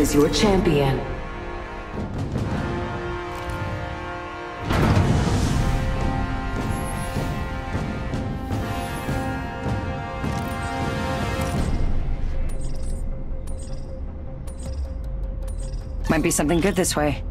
Is your champion. Might be something good this way.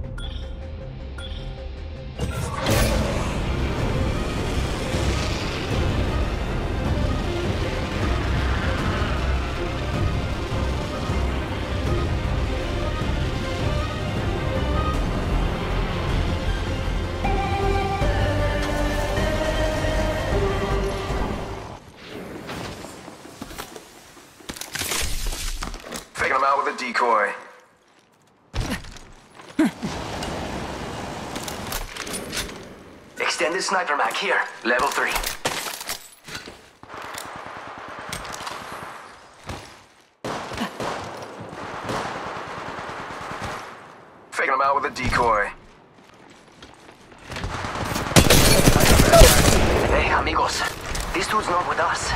Faking them out with a decoy. Extended sniper mag here, level 3. Faking them out with a decoy. Hey, amigos. This dude's not with us.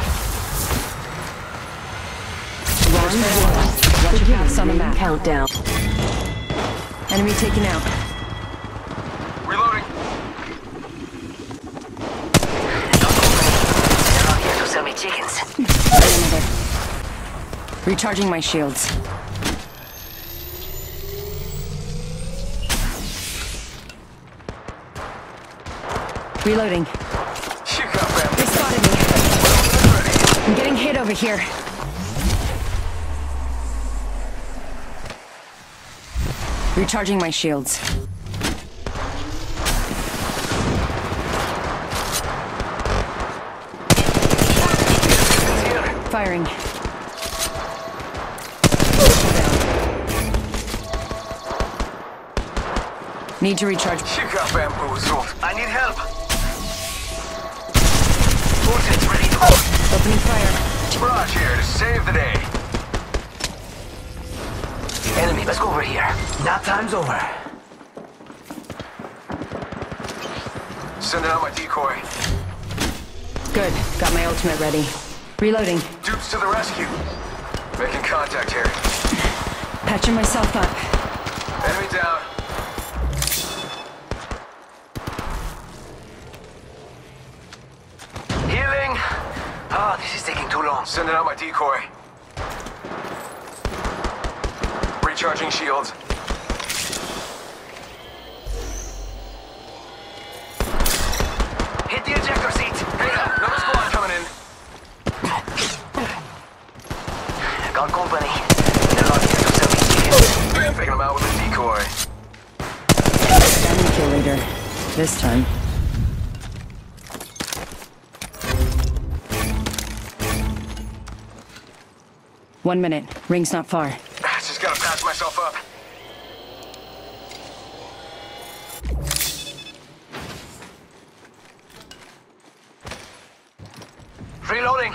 One. Watch your paths on the map. countdown. Enemy taken out. Reloading. They're not here to sell me chickens. Another. Recharging my shields. Reloading. You got them. They spotted me. I'm getting hit over here. Recharging my shields. Firing. Need to recharge. Got bamboozled. I need help. Fortune ready. Opening fire. Barrage here to save the day. Enemy, let's go over here. Now time's over. Sending out my decoy. Good. Got my ultimate ready. Reloading. Dupes to the rescue. Making contact here. Patching myself up. Enemy down. Healing. Ah, this is taking too long. Sending out my decoy. Recharging shields. Hit the ejector seat. Hey, another squad coming in. Got company. They're not here to sell me chickens. Faking them out with a decoy. Enemy kill leader. This time. One minute. Ring's not far. Gotta patch myself up. Reloading.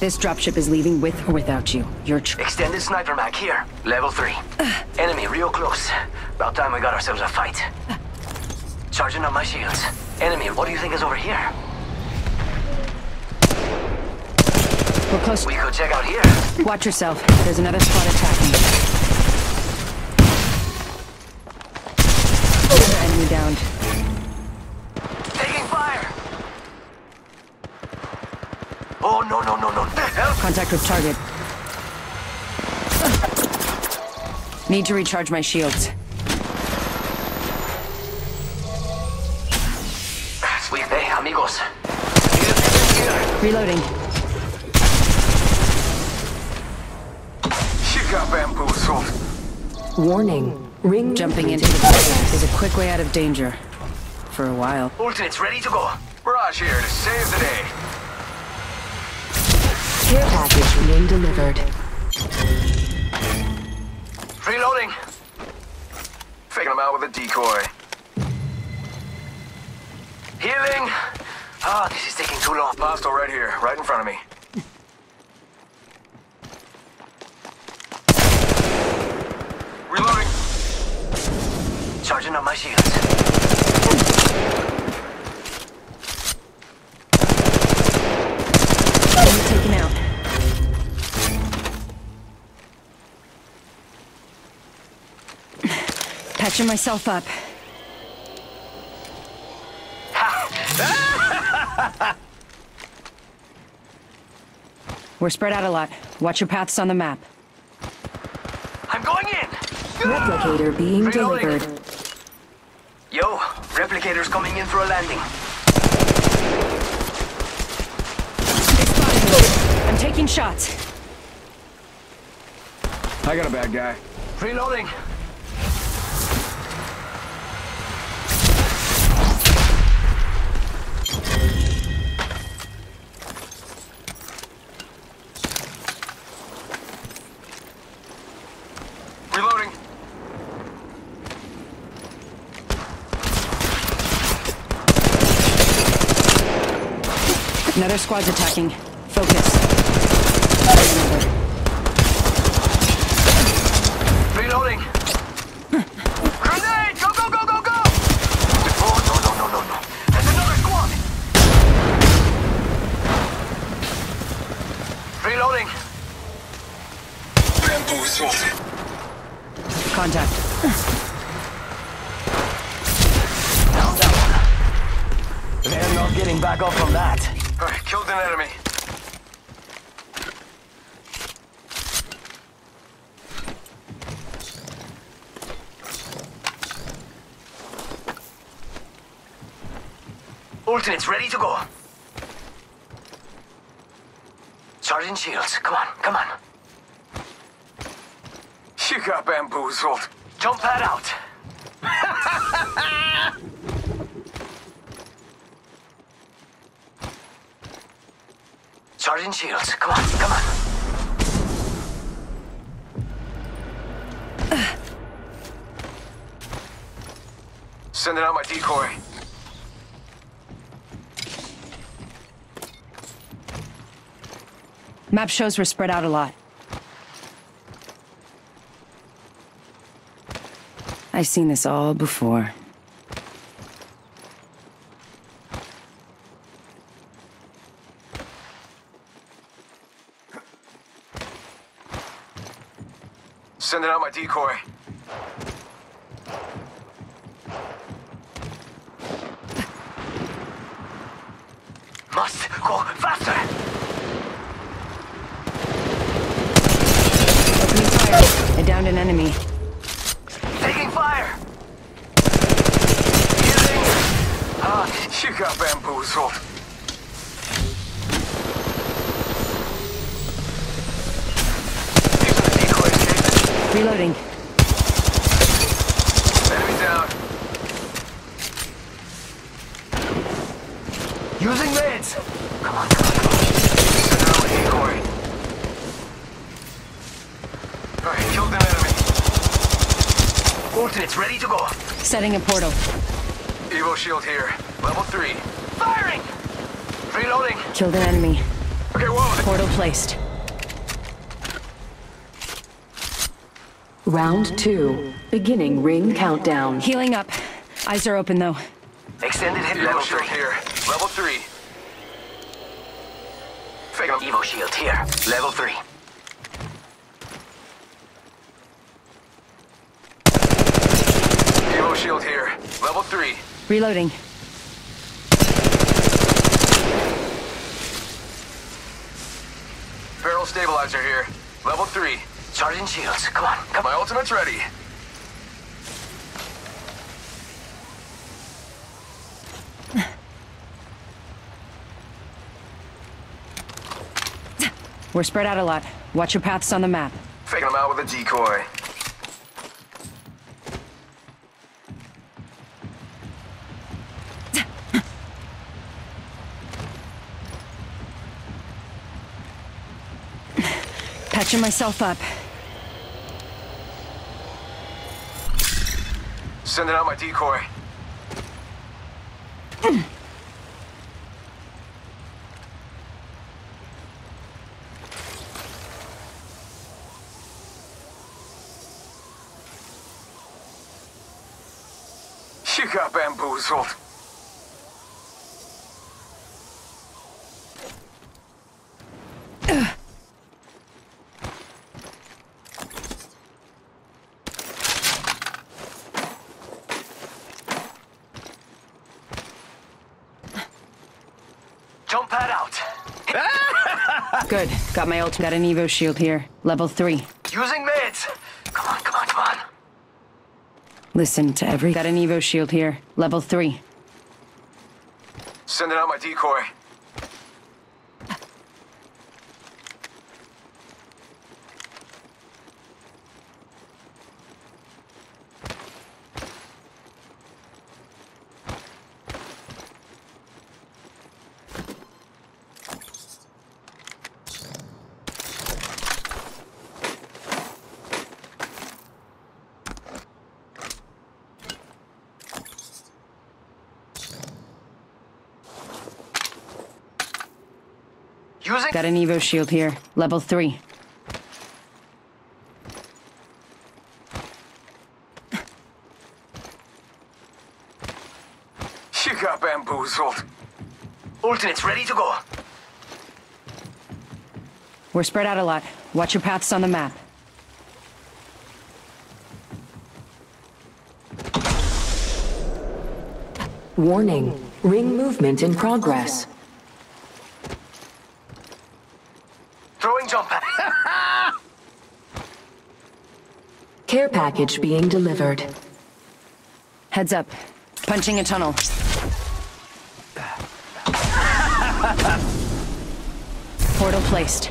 This dropship is leaving with or without you. Your choice. Extended sniper mag here. Level 3. Enemy real close. About time we got ourselves a fight. Charging on my shields. Enemy, what do you think is over here? We're close. We could check out here. Watch yourself. There's another squad attacking. Another enemy downed. Taking fire! Oh, no, no, no, no. Help! Contact with target. Need to recharge my shields. Sweet. Hey, amigos. Reloading. Got. Warning. Ring Jumping into the fire is a quick way out of danger. For a while. Alternates ready to go. Barrage here to save the day. care package being delivered. Reloading. Faking them out with a decoy. Healing. Ah, this is taking too long. Hostile right here, right in front of me. Charging up my shields. patching myself up. We're spread out a lot. Watch your paths on the map. I'm going in! Replicator being Reloading. delivered. Yo, replicators coming in for a landing. They spotted. I'm taking shots. I got a bad guy. Reloading. Reloading. Another squad's attacking. Focus. Reloading. Grenade! Go, go, go, go, go! Oh, no, no, no, no, no. There's another squad! Reloading. Contact. Down that one. They're not getting back up from that. Killed an enemy. Alternates ready to go. Sergeant Shields, come on, come on. You got bamboozled. Jump that out. Sergeant Shields, come on, come on. Sending out my decoy. Map shows we're spread out a lot. I've seen this all before. Sending out my decoy. Must go faster. Opening fire. I downed an enemy. Taking fire. Healing. Ah, You got bamboozled. these are the decoys, Jason. Reloading. Enemy down. Using meds. Come on, come on, come on. Sending out my decoy. Alright, killed an enemy. Alternates ready to go. Setting a portal. Evo shield here. Level 3. Firing. Reloading. Killed an enemy. Okay, whoa. Portal placed. Round two. Beginning ring countdown. Healing up. Eyes are open though. Extended hit Evo level shield three. here. Level 3. Fake 'em. Evo shield here. Level three. Evo shield here. Level 3. Reloading. Barrel stabilizer here. Level 3. Sergeant Shields, come on, come on. My ultimate's ready. We're spread out a lot. Watch your paths on the map. Faking them out with a decoy. Patching myself up. Sending out my decoy. You got bamboozled. Jump pad out. Good. Got my ult. Got an Evo shield here. Level 3. Using meds. Come on, come on, come on. Listen to every. Got an Evo shield here. Level 3. Sending out my decoy. Using. Got an Evo shield here. Level 3. You got bamboozled. Alternates ready to go. We're spread out a lot. Watch your paths on the map. Warning. Ring movement in progress. Throwing jump pad. Care package being delivered. Heads up. Punching a tunnel. Portal placed.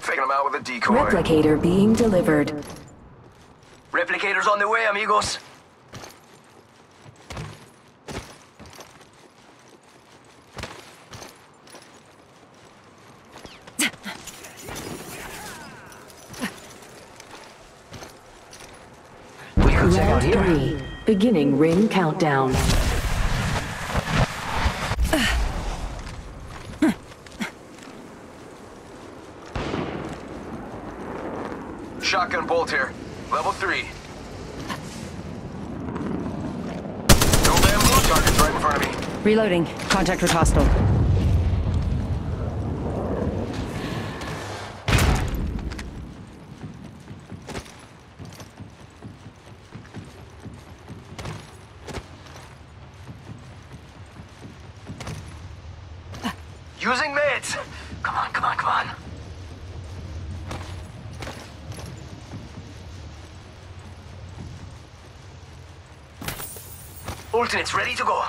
Faking them out with a decoy. Replicator being delivered. Replicators on the way, amigos. We could check out Round here. three. Beginning ring countdown. Shotgun bolt here. Level three. No bamboo targets right in front of me. Reloading. Contact with hostile. Come on, come on, come on. Alternates ready to go.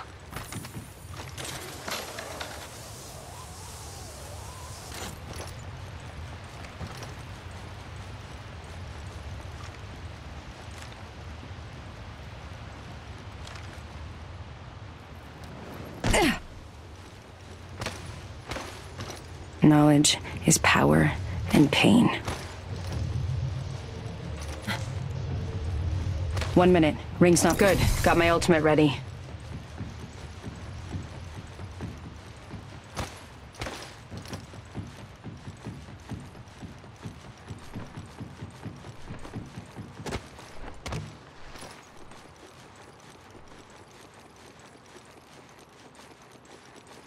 Knowledge is power and pain. One minute. Ring's not good. Got my ultimate ready.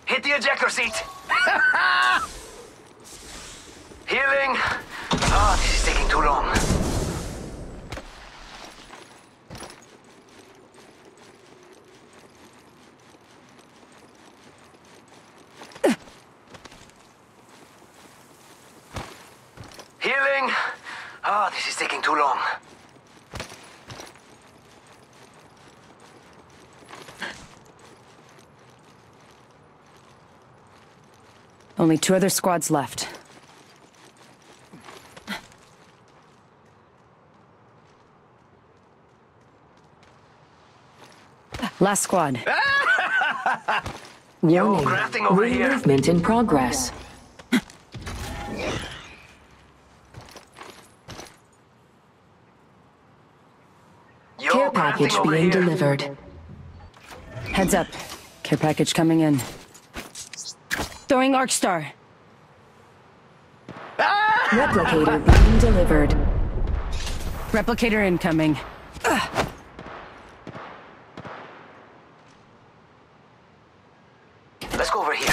Hit the ejector seat. Healing. Ah, this is taking too long. Healing. Ah, this is taking too long. Only two other squads left. Last squad. Warning. crafting over here. movement in progress. Yo, Care package being here. delivered. Heads up. Care package coming in. Throwing Arcstar. Star. Replicator being delivered. Replicator incoming. Ugh. Let's go over here.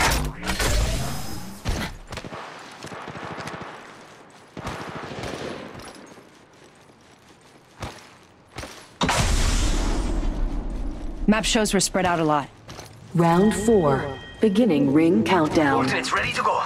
Map shows we're spread out a lot. Round four. Beginning ring countdown. Coordinates ready to go.